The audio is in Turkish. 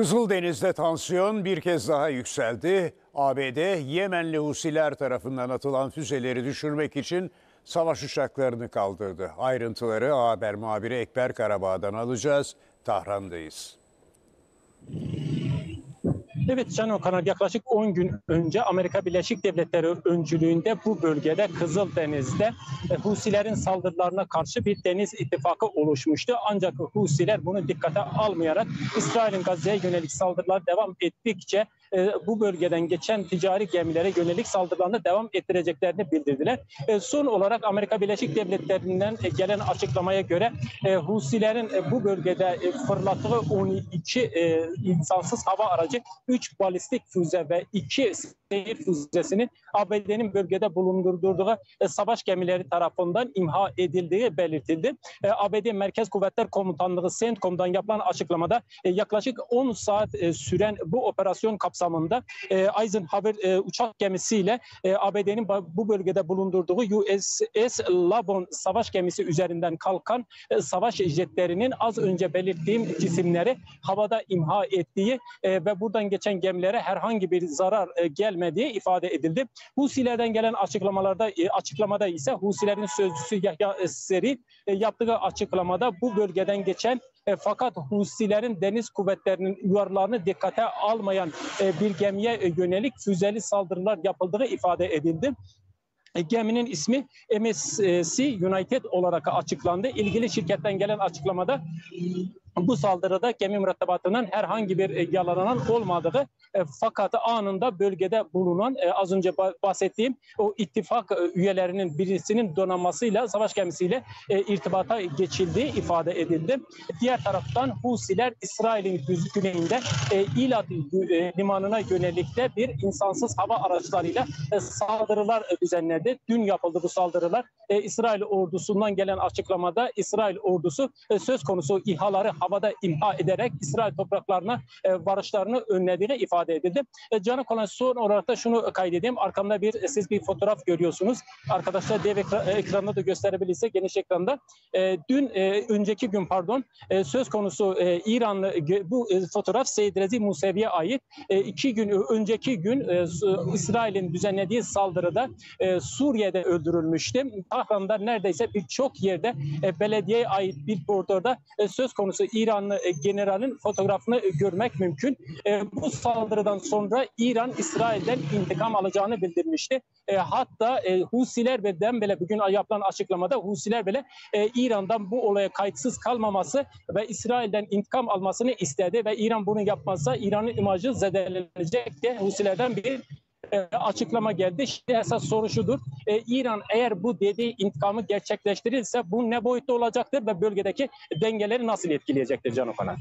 Kızıldeniz'de tansiyon bir kez daha yükseldi. ABD, Yemenli Husiler tarafından atılan füzeleri düşürmek için savaş uçaklarını kaldırdı. Ayrıntıları Haber muhabiri Ekber Karabağ'dan alacağız. Tahran'dayız. Evet Can Okan'a yaklaşık 10 gün önce Amerika Birleşik Devletleri öncülüğünde bu bölgede Kızıldeniz'de e, Husilerin saldırılarına karşı bir deniz ittifakı oluşmuştu. Ancak Husiler bunu dikkate almayarak İsrail'in Gazze'ye yönelik saldırılar devam ettikçe e, bu bölgeden geçen ticari gemilere yönelik saldırılarını devam ettireceklerini bildirdiler. E, son olarak Amerika Birleşik Devletleri'nden e, gelen açıklamaya göre e, Husilerin e, bu bölgede e, fırlattığı 12 e, insansız hava aracı 3 balistik füze ve 2 seyir füzesini ABD'nin bölgede bulundurduğu e, savaş gemileri tarafından imha edildiği belirtildi. E, ABD Merkez Kuvvetler Komutanlığı CENTCOM'dan yapılan açıklamada e, yaklaşık 10 saat e, süren bu operasyon kapsamında e, Eisenhower e, uçak gemisiyle e, ABD'nin bu bölgede bulundurduğu USS Labon savaş gemisi üzerinden kalkan e, savaş jetlerinin az önce belirttiğim cisimleri havada imha ettiği e, ve buradan geçen gemilere herhangi bir zarar e, gelmediği ifade edildi. Husilerden gelen açıklamalarda e, açıklamada ise Husilerin sözcüsü Yahya Seri e, yaptığı açıklamada bu bölgeden geçen e, fakat Husilerin deniz kuvvetlerinin uyarılarını dikkate almayan e, bir gemiye e, yönelik füzeli saldırılar yapıldığı ifade edildi. E, Geminin ismi MSC United olarak açıklandı. İlgili şirketten gelen açıklamada bu saldırıda gemi mürettebatının herhangi bir yaralanan olmadığı e, fakat anında bölgede bulunan e, az önce bahsettiğim o ittifak e, üyelerinin birisinin donanmasıyla savaş gemisiyle e, irtibata geçildiği ifade edildi. Diğer taraftan Husiler İsrail'in güneyinde e, İlad e, limanına yönelik de bir insansız hava araçlarıyla saldırılar düzenledi. Dün yapıldı bu saldırılar. İsrail ordusundan gelen açıklamada İsrail ordusu söz konusu İHA'ları havada imha ederek İsrail topraklarına e, varışlarını önlediğini ifade edildi. E, Canı Kolan son olarak da şunu kaydedeyim. Arkamda bir siz bir fotoğraf görüyorsunuz. Arkadaşlar dev ekra, ekranda da gösterebilirse geniş ekranda. E, dün e, önceki gün pardon e, söz konusu e, İranlı bu e, fotoğraf Seyyid Rezi Musevi'ye ait. E, iki gün önceki gün e, İsrail'in düzenlediği saldırıda e, Suriye'de öldürülmüştü. Tahran'da neredeyse birçok yerde e, belediyeye ait bir koridorda e, söz konusu İranlı e, generalin fotoğrafını görmek mümkün. E, bu saldırıdan sonra İran İsrail'den intikam alacağını bildirmişti. E, hatta Husiler ve Dembele bugün yapılan açıklamada Husiler bile İran'dan bu olaya kayıtsız kalmaması ve İsrail'den intikam almasını istedi ve İran bunu yapmazsa İran'ın imajı zedelenecek diye Husilerden bir e, açıklama geldi. Şimdi esas soru şudur. E, İran eğer bu dediği intikamı gerçekleştirirse bu ne boyutta olacaktır ve bölgedeki dengeleri nasıl etkileyecektir Can Okanar?